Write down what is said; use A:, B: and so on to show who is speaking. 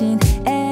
A: And.